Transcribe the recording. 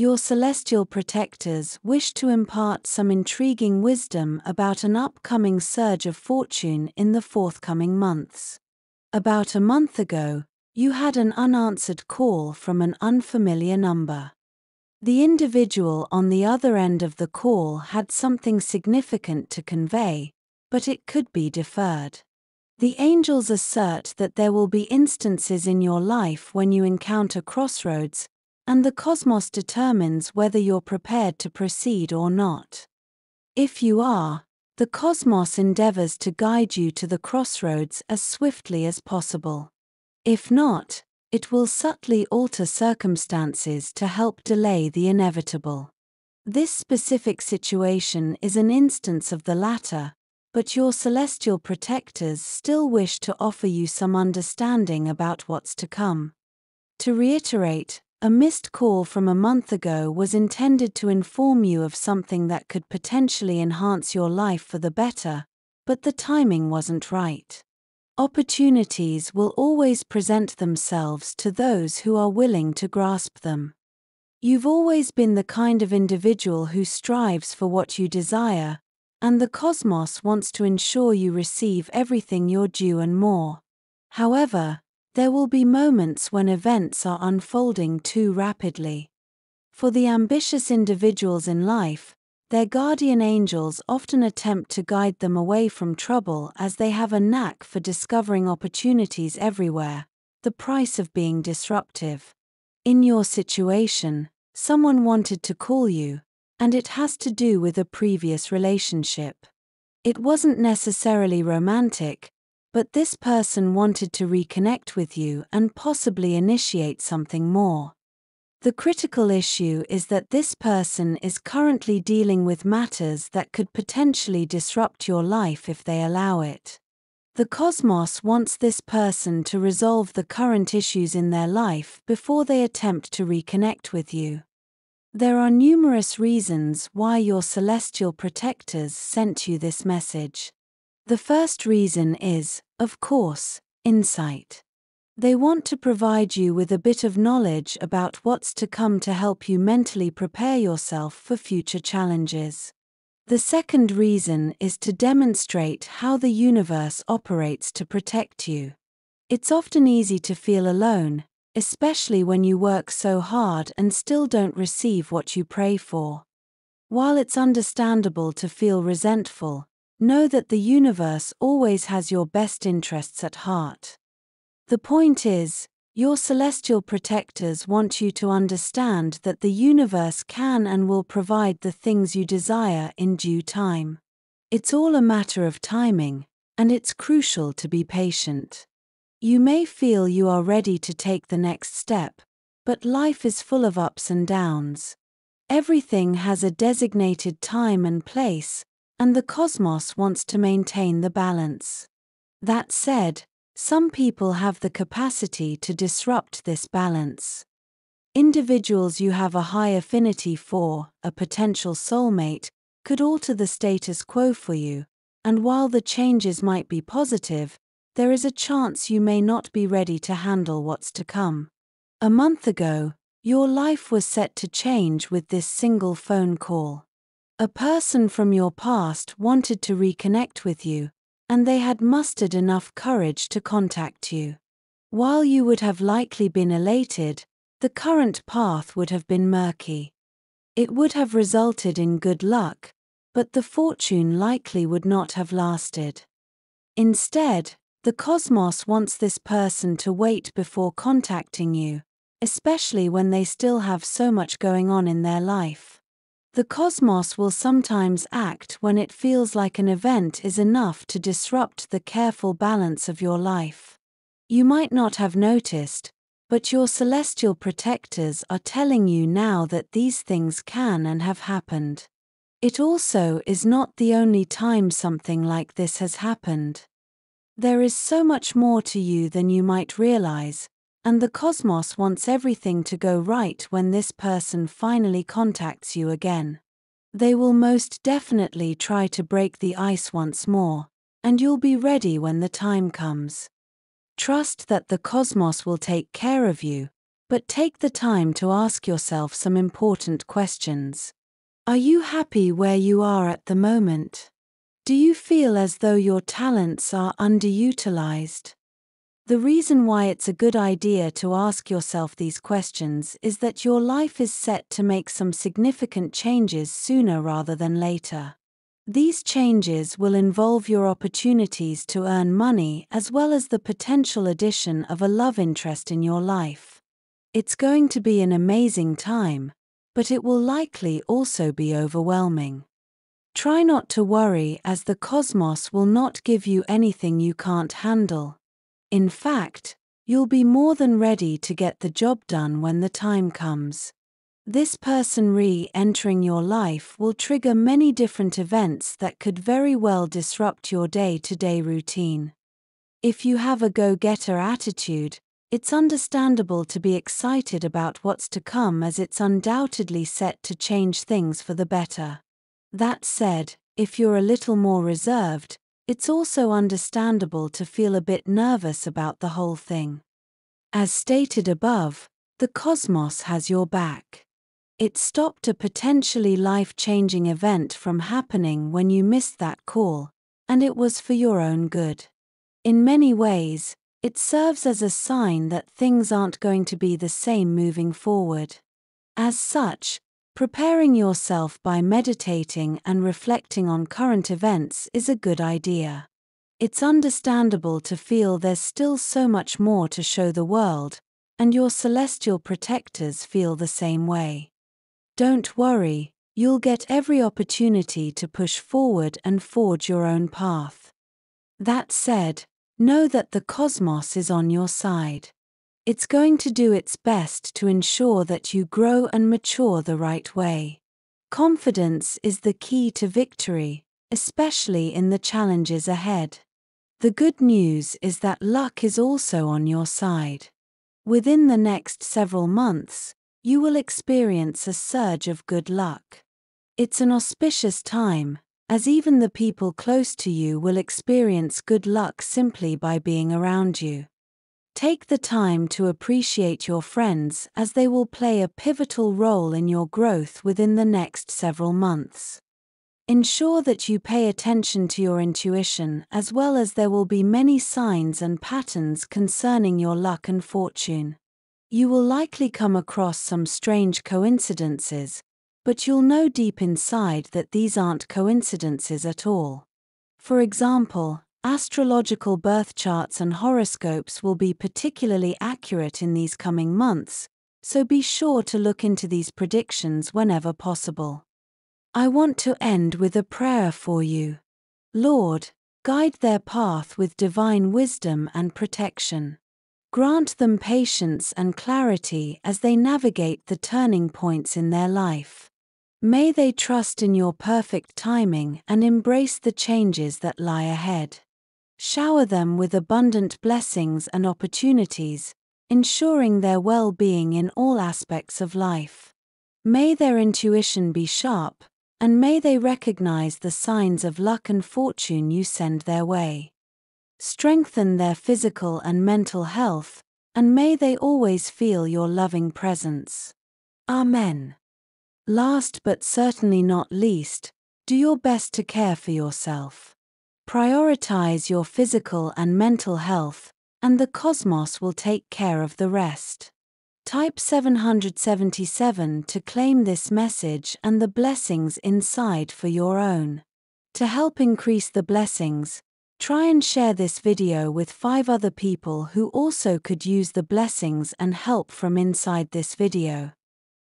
Your celestial protectors wish to impart some intriguing wisdom about an upcoming surge of fortune in the forthcoming months. About a month ago, you had an unanswered call from an unfamiliar number. The individual on the other end of the call had something significant to convey, but it could be deferred. The angels assert that there will be instances in your life when you encounter crossroads, and the cosmos determines whether you're prepared to proceed or not. If you are, the cosmos endeavors to guide you to the crossroads as swiftly as possible. If not, it will subtly alter circumstances to help delay the inevitable. This specific situation is an instance of the latter, but your celestial protectors still wish to offer you some understanding about what's to come. To reiterate, a missed call from a month ago was intended to inform you of something that could potentially enhance your life for the better, but the timing wasn't right. Opportunities will always present themselves to those who are willing to grasp them. You've always been the kind of individual who strives for what you desire, and the cosmos wants to ensure you receive everything you're due and more. However, there will be moments when events are unfolding too rapidly. For the ambitious individuals in life, their guardian angels often attempt to guide them away from trouble as they have a knack for discovering opportunities everywhere, the price of being disruptive. In your situation, someone wanted to call you, and it has to do with a previous relationship. It wasn't necessarily romantic, but this person wanted to reconnect with you and possibly initiate something more. The critical issue is that this person is currently dealing with matters that could potentially disrupt your life if they allow it. The cosmos wants this person to resolve the current issues in their life before they attempt to reconnect with you. There are numerous reasons why your celestial protectors sent you this message. The first reason is, of course, insight. They want to provide you with a bit of knowledge about what's to come to help you mentally prepare yourself for future challenges. The second reason is to demonstrate how the universe operates to protect you. It's often easy to feel alone, especially when you work so hard and still don't receive what you pray for. While it's understandable to feel resentful, Know that the universe always has your best interests at heart. The point is, your celestial protectors want you to understand that the universe can and will provide the things you desire in due time. It's all a matter of timing, and it's crucial to be patient. You may feel you are ready to take the next step, but life is full of ups and downs. Everything has a designated time and place, and the cosmos wants to maintain the balance. That said, some people have the capacity to disrupt this balance. Individuals you have a high affinity for, a potential soulmate, could alter the status quo for you, and while the changes might be positive, there is a chance you may not be ready to handle what's to come. A month ago, your life was set to change with this single phone call. A person from your past wanted to reconnect with you, and they had mustered enough courage to contact you. While you would have likely been elated, the current path would have been murky. It would have resulted in good luck, but the fortune likely would not have lasted. Instead, the cosmos wants this person to wait before contacting you, especially when they still have so much going on in their life. The cosmos will sometimes act when it feels like an event is enough to disrupt the careful balance of your life. You might not have noticed, but your celestial protectors are telling you now that these things can and have happened. It also is not the only time something like this has happened. There is so much more to you than you might realize, and the cosmos wants everything to go right when this person finally contacts you again. They will most definitely try to break the ice once more, and you'll be ready when the time comes. Trust that the cosmos will take care of you, But take the time to ask yourself some important questions. Are you happy where you are at the moment? Do you feel as though your talents are underutilized? The reason why it's a good idea to ask yourself these questions is that your life is set to make some significant changes sooner rather than later. These changes will involve your opportunities to earn money as well as the potential addition of a love interest in your life. It's going to be an amazing time, but it will likely also be overwhelming. Try not to worry as the cosmos will not give you anything you can't handle. In fact, you'll be more than ready to get the job done when the time comes. This person re entering your life will trigger many different events that could very well disrupt your day to day routine. If you have a go getter attitude, it's understandable to be excited about what's to come as it's undoubtedly set to change things for the better. That said, if you're a little more reserved, it's also understandable to feel a bit nervous about the whole thing. As stated above, the cosmos has your back. It stopped a potentially life changing event from happening when you missed that call, and it was for your own good. In many ways, it serves as a sign that things aren't going to be the same moving forward. As such, preparing yourself by meditating and reflecting on current events is a good idea. It's understandable to feel there's still so much more to show the world, and your celestial protectors feel the same way. Don't worry, you'll get every opportunity to push forward and forge your own path. That said, Know that the cosmos is on your side. It's going to do its best to ensure that you grow and mature the right way. Confidence is the key to victory, especially in the challenges ahead. The good news is that luck is also on your side. Within the next several months, you will experience a surge of good luck. It's an auspicious time, as even the people close to you will experience good luck simply by being around you. Take the time to appreciate your friends as they will play a pivotal role in your growth within the next several months. Ensure that you pay attention to your intuition as well as there will be many signs and patterns concerning your luck and fortune. You will likely come across some strange coincidences, but you'll know deep inside that these aren't coincidences at all. For example, astrological birth charts and horoscopes will be particularly accurate in these coming months, so be sure to look into these predictions whenever possible. I want to end with a prayer for you. Lord, guide their path with divine wisdom and protection. Grant them patience and clarity as they navigate the turning points in their life. May they trust in your perfect timing and embrace the changes that lie ahead. Shower them with abundant blessings and opportunities, ensuring their well being in all aspects of life. May their intuition be sharp, and may they recognize the signs of luck and fortune you send their way. Strengthen their physical and mental health, and may they always feel your loving presence. Amen. Last but certainly not least, do your best to care for yourself. Prioritize your physical and mental health, and the cosmos will take care of the rest. Type 777 to claim this message and the blessings inside for your own. To help increase the blessings, try and share this video with 5 other people who also could use the blessings and help from inside this video.